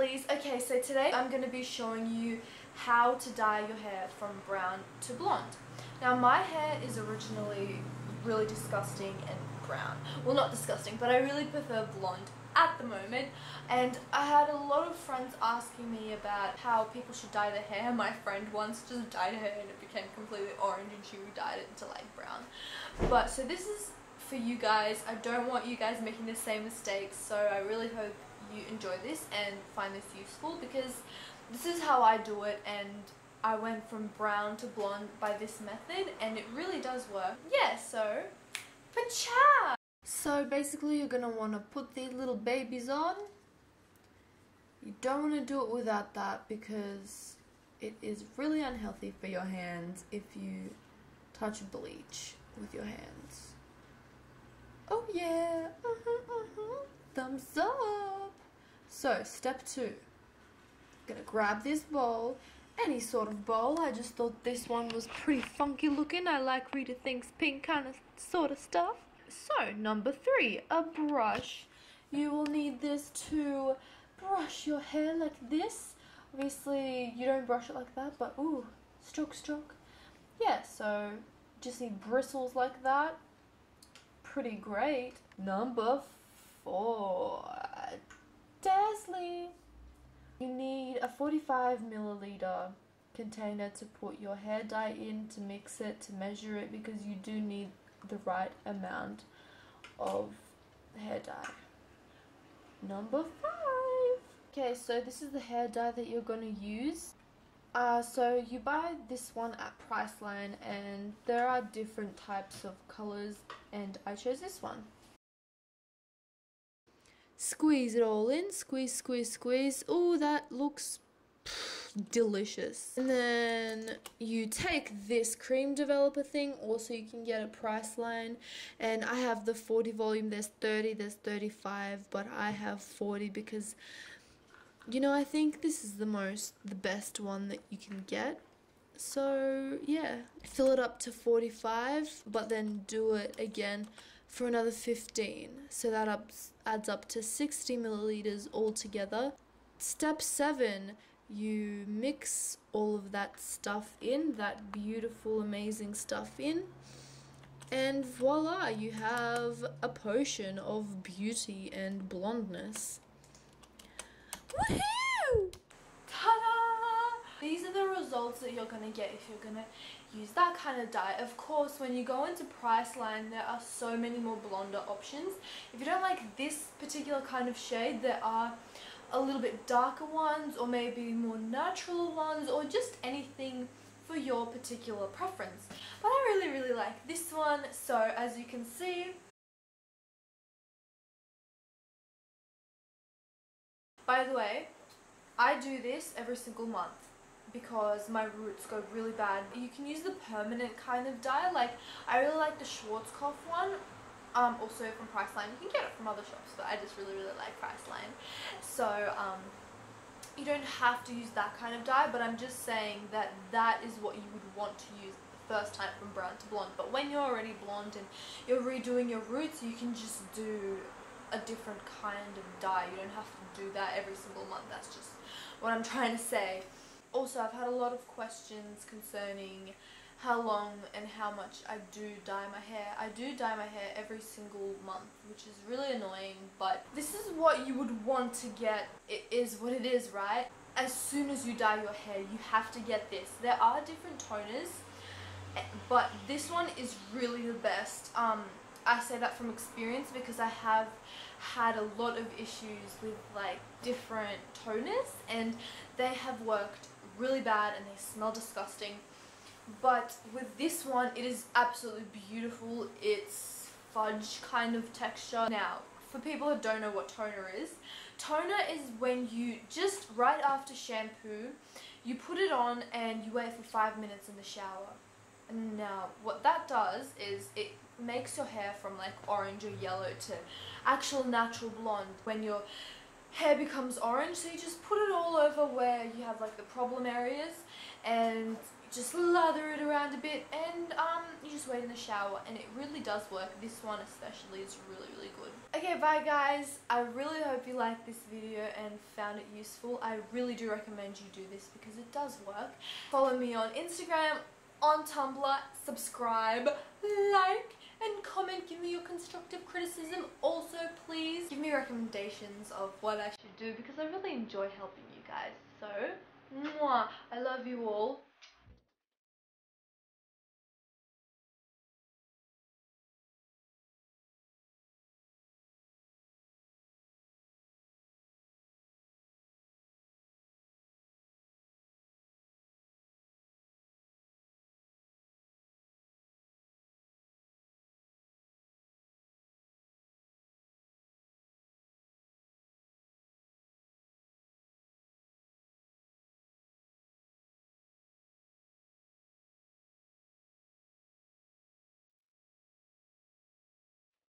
Okay, so today I'm going to be showing you how to dye your hair from brown to blonde. Now my hair is originally really disgusting and brown. Well not disgusting, but I really prefer blonde at the moment and I had a lot of friends asking me about how people should dye their hair. My friend once just dyed her hair and it became completely orange and she dyed it into like brown. But so this is for you guys. I don't want you guys making the same mistakes so I really hope you enjoy this and find this useful because this is how I do it and I went from brown to blonde by this method and it really does work. Yeah, so, pacha! So basically you're going to want to put these little babies on. You don't want to do it without that because it is really unhealthy for your hands if you touch bleach with your hands. Oh yeah, uh -huh, uh -huh. thumbs up. So step two, I'm gonna grab this bowl, any sort of bowl. I just thought this one was pretty funky looking. I like Rita Thinks Pink kind of sort of stuff. So number three, a brush. You will need this to brush your hair like this. Obviously you don't brush it like that, but ooh, stroke, stroke. Yeah, so just need bristles like that. Pretty great. Number four, Dazzling. You need a 45 milliliter container to put your hair dye in, to mix it, to measure it, because you do need the right amount of hair dye. Number five. Okay, so this is the hair dye that you're going to use. Uh, so you buy this one at Priceline and there are different types of colors and I chose this one. Squeeze it all in, squeeze, squeeze, squeeze. Oh, that looks delicious. And then you take this cream developer thing, also you can get a Priceline. And I have the 40 volume, there's 30, there's 35, but I have 40 because, you know, I think this is the most, the best one that you can get. So, yeah, fill it up to 45, but then do it again for another 15. So that ups, adds up to 60 milliliters altogether. Step 7, you mix all of that stuff in, that beautiful, amazing stuff in. And voila, you have a potion of beauty and blondness. Woohoo! Ta-da! These are the results that you're going to get if you're going to use that kind of dye. Of course, when you go into Priceline, there are so many more blonder options. If you don't like this particular kind of shade, there are a little bit darker ones or maybe more natural ones or just anything for your particular preference. But I really, really like this one. So as you can see, by the way, I do this every single month because my roots go really bad. You can use the permanent kind of dye. Like, I really like the Schwarzkopf one. Um, also from Priceline. You can get it from other shops, but I just really, really like Priceline. So, um, you don't have to use that kind of dye, but I'm just saying that that is what you would want to use the first time from brown to blonde. But when you're already blonde and you're redoing your roots, you can just do a different kind of dye. You don't have to do that every single month. That's just what I'm trying to say also I've had a lot of questions concerning how long and how much I do dye my hair. I do dye my hair every single month, which is really annoying, but this is what you would want to get. It is what it is, right? As soon as you dye your hair, you have to get this. There are different toners, eh, but this one is really the best. Um, I say that from experience because I have had a lot of issues with like different toners and they have worked really bad and they smell disgusting. But with this one, it is absolutely beautiful. It's fudge kind of texture. Now, for people who don't know what toner is, toner is when you just right after shampoo, you put it on and you wait for five minutes in the shower. And now, what that does is it makes your hair from like orange or yellow to actual natural blonde when you're hair becomes orange so you just put it all over where you have like the problem areas and just lather it around a bit and um, you just wait in the shower and it really does work. This one especially is really really good. Okay bye guys, I really hope you liked this video and found it useful. I really do recommend you do this because it does work. Follow me on Instagram, on Tumblr, subscribe, like and comment, give me your constructive criticism. Also, please give me recommendations of what I should do because I really enjoy helping you guys. So, mwah, I love you all.